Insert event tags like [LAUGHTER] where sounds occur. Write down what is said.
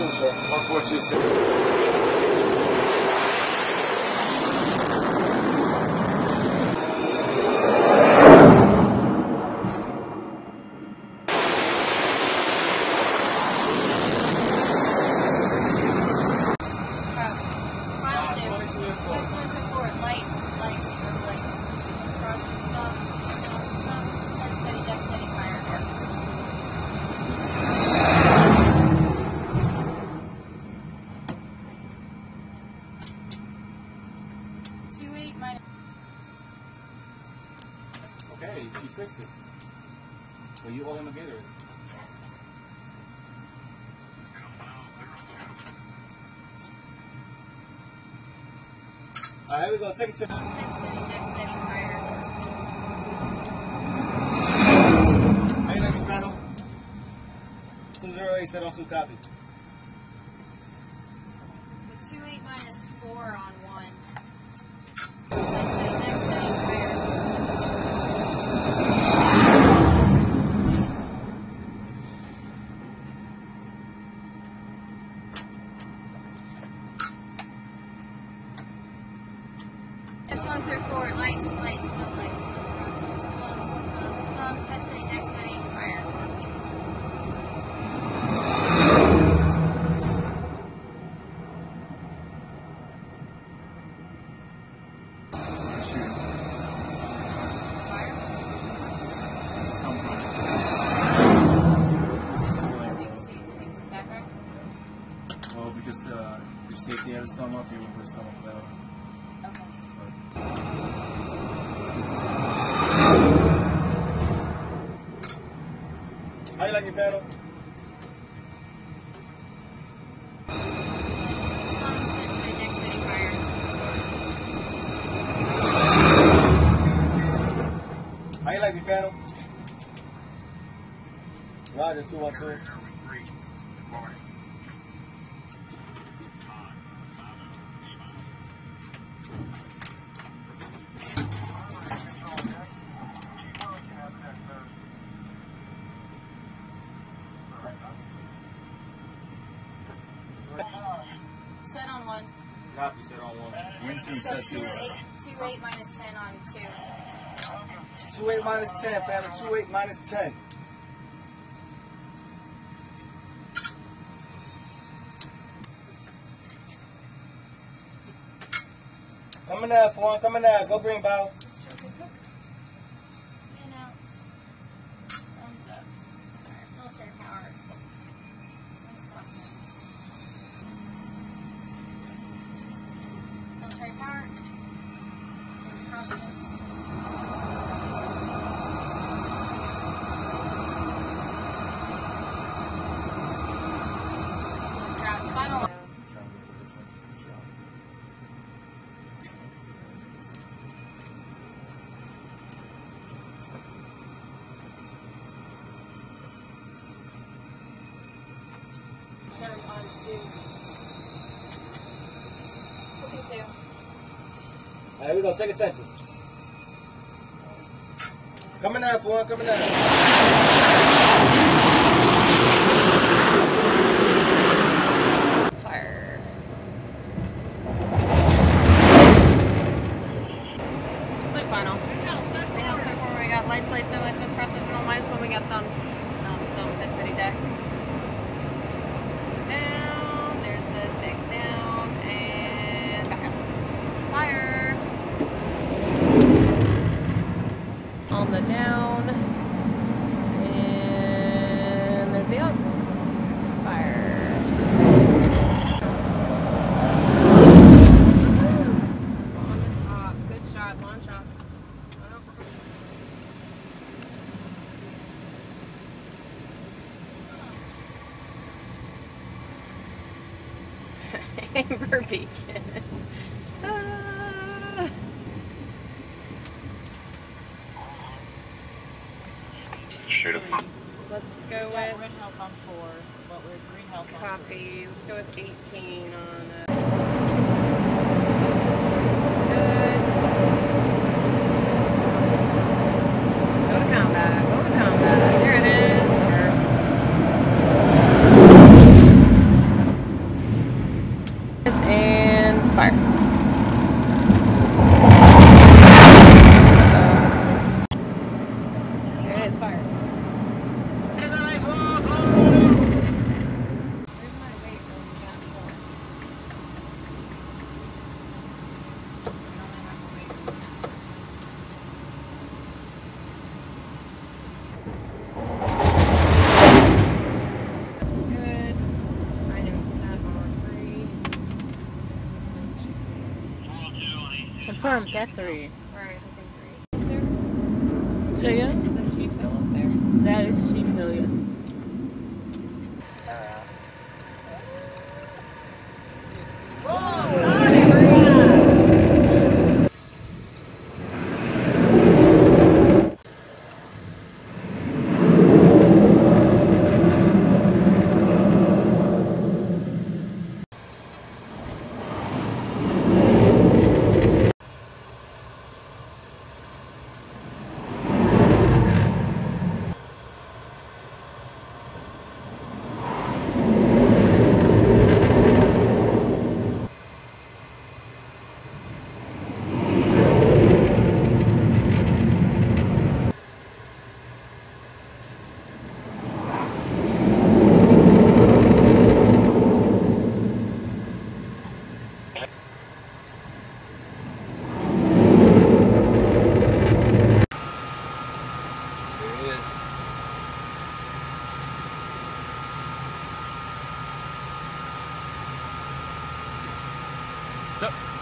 Слушай, он пользуется... minus. Okay, she fixed it. Well, you hold him a All right, here we go. Take it to. Hey, next panel. 208 said on two copy. The 28 minus 4 One through four. Lights, lights, no lights. Lights, crosswalks, slums, slums, slums. Head neck steady, fire. You see? Well, because uh, your safety had thumb up, you would put his thumb up How you. How you like your panel? Roger, 212. Set on one. Copy, set on one. Win two, So set two two. eight, two eight minus ten on two. eight minus 10, panel. 28 minus 10. Coming out, for one. Coming out. Go green bow. Third on two. Looking two. All right, we gonna take attention. Coming out, for one. Coming out. Fire. Sleep final. Final quick where we got lights, lights, no lights, no crosswinds, no minus one. We got thumbs, thumbs, thumbs, head city deck. Down. There's the big down and back up. Fire. On the down. And there's the up. Fire. On the top. Good shot. Launch shots. Run over. Amber [LAUGHS] Beacon. Ah. Shoot it. Let's go Yeah, with red health on four, but we're green health on three. copy. Let's go with 18 on. Uh, good. Go to combat. Go to combat. Here it is. Confirmed, got three. Alright, I think three. Say ya? The Chief Hill up there. That is What's up?